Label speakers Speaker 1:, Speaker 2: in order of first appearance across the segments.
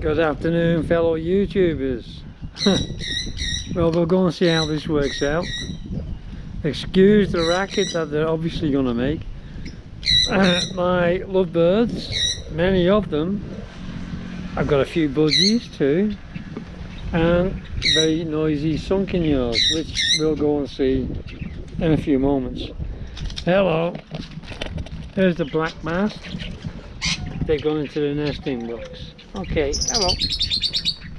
Speaker 1: Good afternoon, fellow YouTubers. well, we'll go and see how this works out. Excuse the racket that they're obviously going to make. my lovebirds, many of them, I've got a few budgies too, and very noisy sun conures, which we'll go and see in a few moments. Hello, there's the black mask. They've gone into the nesting box. Okay, hello.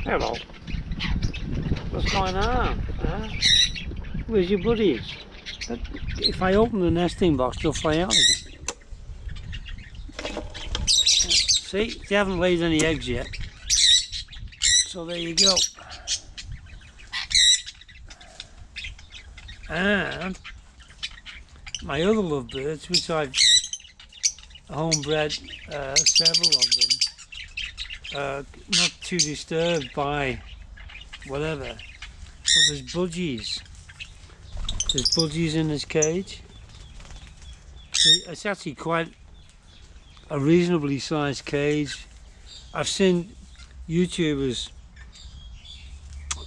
Speaker 1: Hello. What's going on? Huh? Where's your buddies? If I open the nesting box, they'll fly out again. See, they haven't laid any eggs yet. So there you go. And my other lovebirds, which I've homebred uh, several of them, uh, not too disturbed by whatever. But there's budgies. There's budgies in this cage. It's actually quite a reasonably sized cage. I've seen YouTubers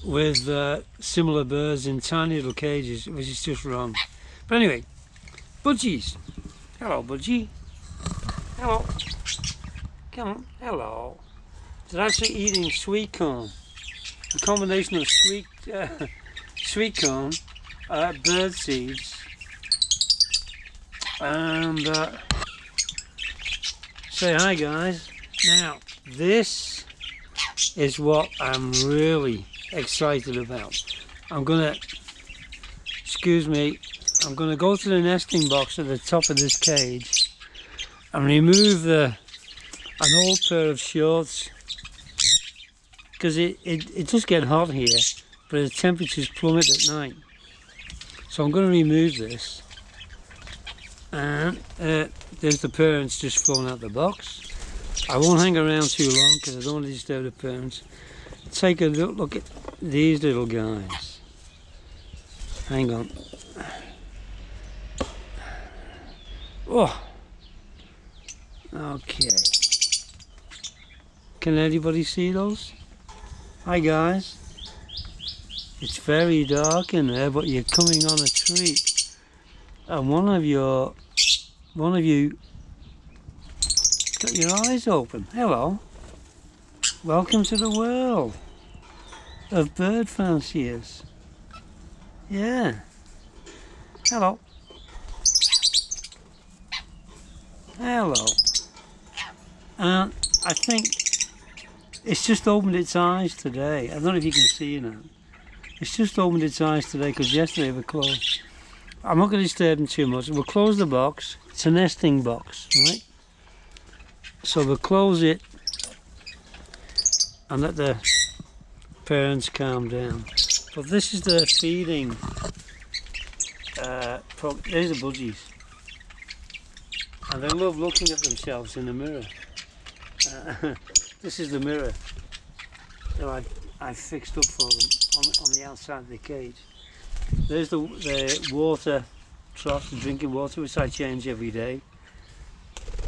Speaker 1: with uh, similar birds in tiny little cages, which is just wrong. But anyway, budgies. Hello, budgie. Hello. Come on. Hello. They're actually eating sweet corn. A combination of sweet, uh, sweet corn, uh, bird seeds, and uh, say hi guys. Now, this is what I'm really excited about. I'm gonna, excuse me, I'm gonna go to the nesting box at the top of this cage and remove the an old pair of shorts because it, it, it does get hot here, but the temperatures plummet at night. So I'm going to remove this. And uh, there's the parents just falling out the box. I won't hang around too long because I don't want to disturb the parents. Take a look, look at these little guys. Hang on. Oh. Okay. Can anybody see those? Hi guys. It's very dark in there, but you're coming on a treat. And one of your, one of you, got your eyes open. Hello. Welcome to the world of bird fanciers. Yeah. Hello. Hello. And I think it's just opened its eyes today. I don't know if you can see now. It's just opened its eyes today because yesterday we closed. I'm not going to disturb them too much. We'll close the box. It's a nesting box, right? So we'll close it and let the parents calm down. But this is their feeding. Uh, there's the budgies. And they love looking at themselves in the mirror. This is the mirror that I, I fixed up for them on, on the outside of the cage. There's the, the water trough, the drinking water, which I change every day.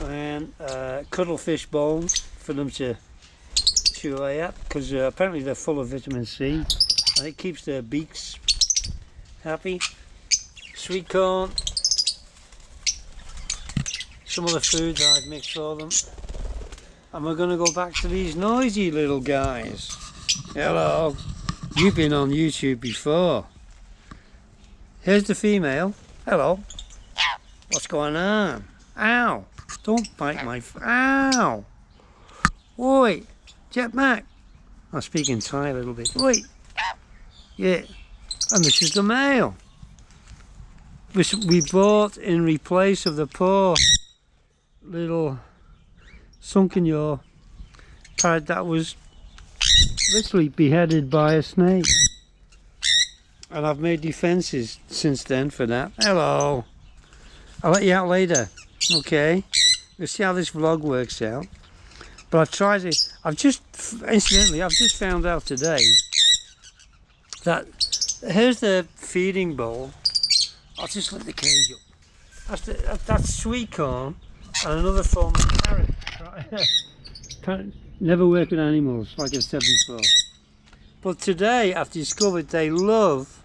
Speaker 1: And uh, cuttlefish bones for them to chew away at, because uh, apparently they're full of vitamin C. And it keeps their beaks happy. Sweet corn. Some of the foods I've mixed for them. And we're going to go back to these noisy little guys. Hello. You've been on YouTube before. Here's the female. Hello. What's going on? Ow. Don't bite my... Ow. Wait. Jet Mac. I'm speaking Thai a little bit. Wait. Yeah. And this is the male. Which we bought in replace of the poor little sun conure parrot that was literally beheaded by a snake. And I've made defences since then for that. Hello. I'll let you out later. Okay. We'll see how this vlog works out. But I've tried it. I've just, incidentally, I've just found out today that here's the feeding bowl. I'll just let the cage up. That's, the, that's sweet corn and another form of carrot. Never work with animals, like I said before. But today I've discovered they love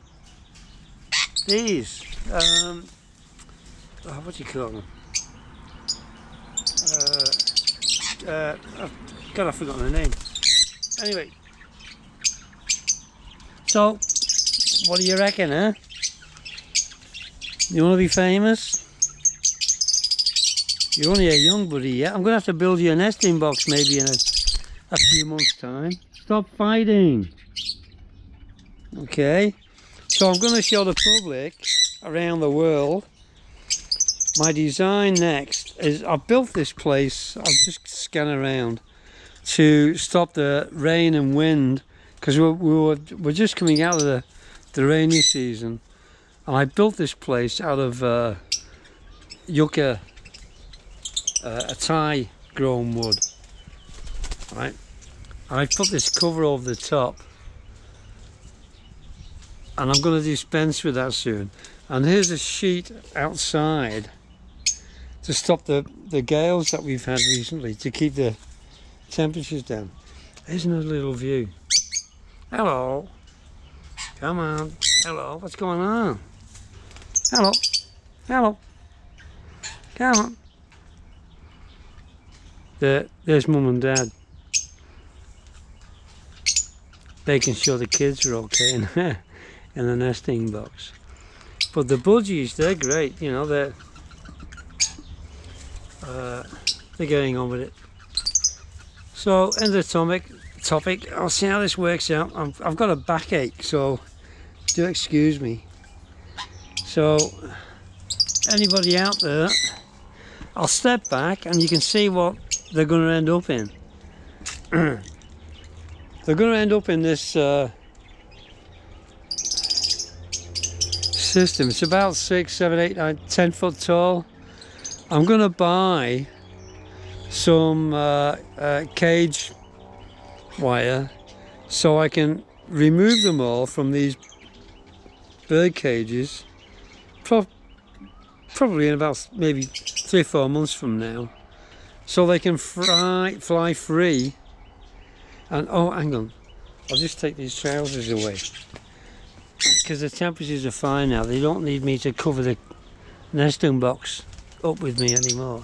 Speaker 1: these. Um, oh, what do you call them? Uh, uh, I've, God, I've forgotten the name. Anyway. So, what do you reckon, huh? You want to be famous? You're only a young buddy yet. I'm going to have to build you a nesting box maybe in a, a few months' time. Stop fighting. Okay. So I'm going to show the public around the world my design next is I've built this place, I'll just scan around to stop the rain and wind because we, we were, we're just coming out of the, the rainy season and I built this place out of uh, yucca, uh, a Thai grown wood right I put this cover over the top and I'm going to dispense with that soon and here's a sheet outside to stop the, the gales that we've had recently to keep the temperatures down. Here's another little view. Hello. Come on. Hello. What's going on? Hello. Hello. Come on. There, there's mum and dad. Making sure the kids are okay in, in the nesting box. But the budgies, they're great. You know, they're uh, they're getting on with it. So, end of the topic. Topic. I'll see how this works out. i I've got a backache, so do excuse me. So, anybody out there, I'll step back and you can see what they're going to end up in. they're going to end up in this uh, system. It's about six, seven, eight, nine, ten foot tall. I'm going to buy some uh, uh, cage wire so I can remove them all from these bird cages Pro probably in about maybe three or four months from now so they can fly, fly free and oh hang on I'll just take these trousers away because the temperatures are fine now they don't need me to cover the nesting box up with me anymore.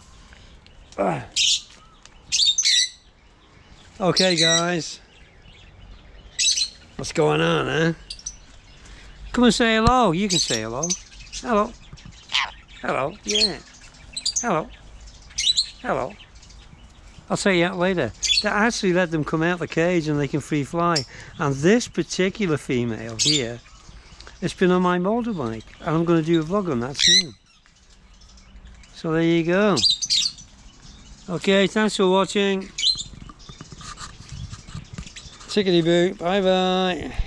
Speaker 1: Ah. Okay guys, what's going on eh? Come and say hello, you can say hello. Hello. Hello, yeah. Hello. Hello. I'll tell you that later. They actually let them come out the cage and they can free fly. And this particular female here, it's been on my motorbike. And I'm going to do a vlog on that soon. So there you go. Okay, thanks for watching. Tickety boo. Bye bye.